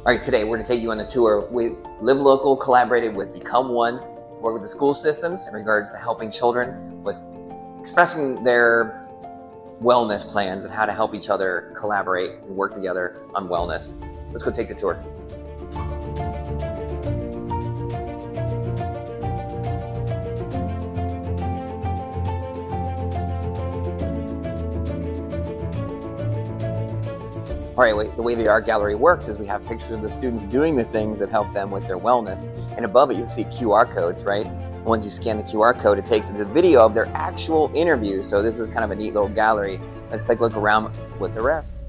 All right, today we're going to take you on the tour with Live Local collaborated with Become One to work with the school systems in regards to helping children with expressing their wellness plans and how to help each other collaborate and work together on wellness. Let's go take the tour. All right, the way the art gallery works is we have pictures of the students doing the things that help them with their wellness. And above it, you'll see QR codes, right? Once you scan the QR code, it takes a video of their actual interview. So this is kind of a neat little gallery. Let's take a look around with the rest.